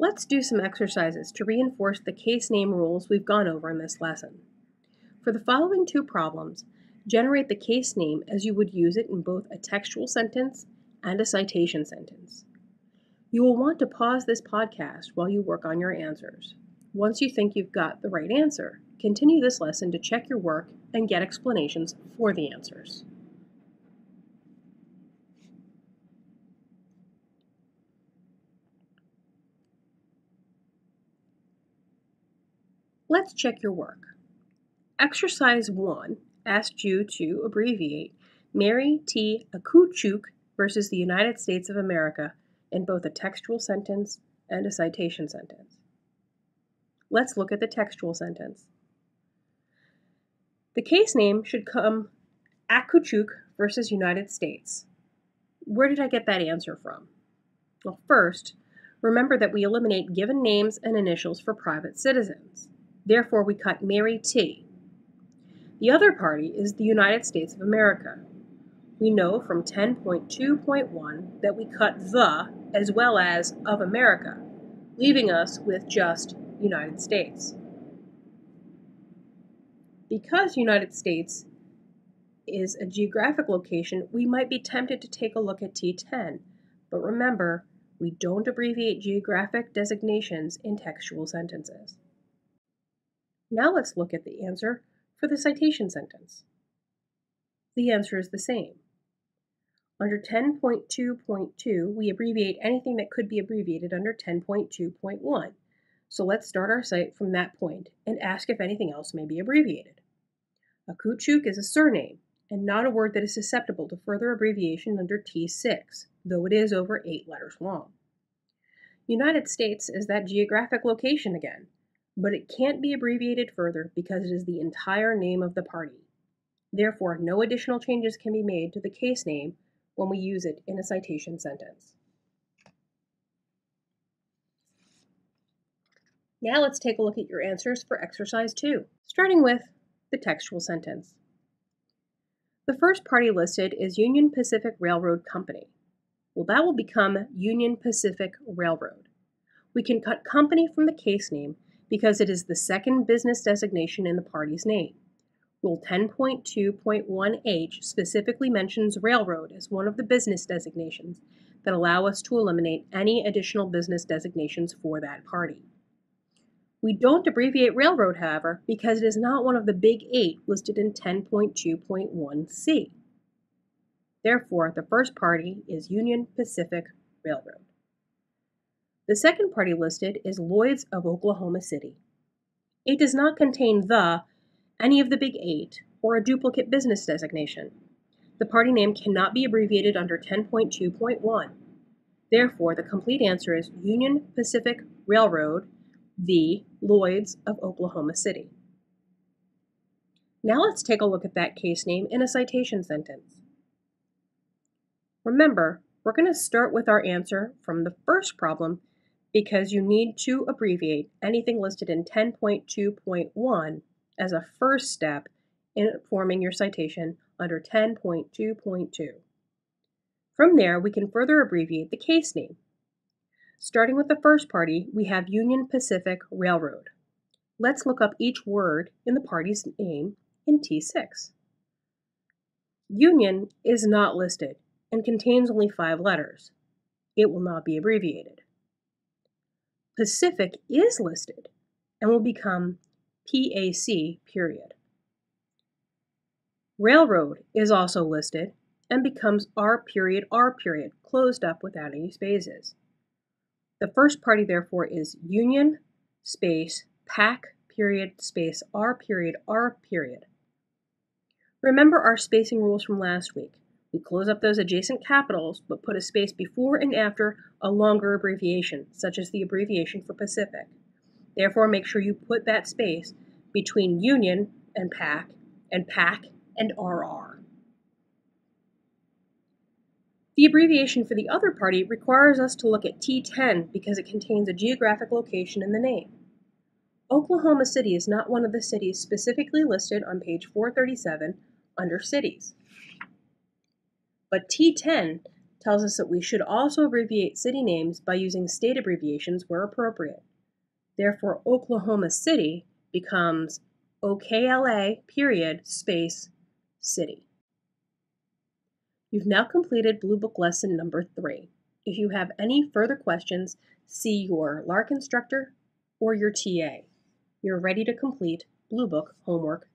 Let's do some exercises to reinforce the case name rules we've gone over in this lesson. For the following two problems, generate the case name as you would use it in both a textual sentence and a citation sentence. You will want to pause this podcast while you work on your answers. Once you think you've got the right answer, continue this lesson to check your work and get explanations for the answers. Let's check your work. Exercise 1 asked you to abbreviate Mary T. Akuchuk versus the United States of America in both a textual sentence and a citation sentence. Let's look at the textual sentence. The case name should come Akuchuk versus United States. Where did I get that answer from? Well, first, remember that we eliminate given names and initials for private citizens. Therefore, we cut Mary T. The other party is the United States of America. We know from 10.2.1 that we cut the as well as of America, leaving us with just United States. Because United States is a geographic location, we might be tempted to take a look at T10, but remember, we don't abbreviate geographic designations in textual sentences. Now let's look at the answer for the citation sentence. The answer is the same. Under 10.2.2, we abbreviate anything that could be abbreviated under 10.2.1. So let's start our cite from that point and ask if anything else may be abbreviated. Akuchuk is a surname and not a word that is susceptible to further abbreviation under T6, though it is over eight letters long. United States is that geographic location again, but it can't be abbreviated further because it is the entire name of the party. Therefore, no additional changes can be made to the case name when we use it in a citation sentence. Now let's take a look at your answers for exercise 2, starting with the textual sentence. The first party listed is Union Pacific Railroad Company. Well, that will become Union Pacific Railroad. We can cut company from the case name because it is the second business designation in the party's name. Rule 10.2.1H specifically mentions railroad as one of the business designations that allow us to eliminate any additional business designations for that party. We don't abbreviate railroad, however, because it is not one of the big eight listed in 10.2.1c. Therefore, the first party is Union Pacific Railroad. The second party listed is Lloyd's of Oklahoma City. It does not contain the any of the big eight, or a duplicate business designation. The party name cannot be abbreviated under 10.2.1. Therefore, the complete answer is Union Pacific Railroad, the Lloyds of Oklahoma City. Now let's take a look at that case name in a citation sentence. Remember, we're going to start with our answer from the first problem because you need to abbreviate anything listed in 10.2.1 as a first step in forming your citation under 10.2.2. From there, we can further abbreviate the case name. Starting with the first party, we have Union Pacific Railroad. Let's look up each word in the party's name in T6. Union is not listed and contains only five letters. It will not be abbreviated. Pacific is listed and will become PAC period. Railroad is also listed and becomes R period R period, closed up without any spaces. The first party therefore is Union space PAC period space R period R period. Remember our spacing rules from last week. We close up those adjacent capitals but put a space before and after a longer abbreviation, such as the abbreviation for Pacific. Therefore, make sure you put that space between Union and PAC and PAC and RR. The abbreviation for the other party requires us to look at T10 because it contains a geographic location in the name. Oklahoma City is not one of the cities specifically listed on page 437 under cities. But T10 tells us that we should also abbreviate city names by using state abbreviations where appropriate. Therefore, Oklahoma City becomes OKLA period space city. You've now completed Bluebook lesson number three. If you have any further questions, see your LARC instructor or your TA. You're ready to complete Bluebook Homework 3.